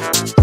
Thank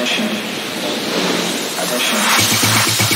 attention, attention.